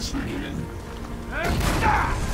死敌人。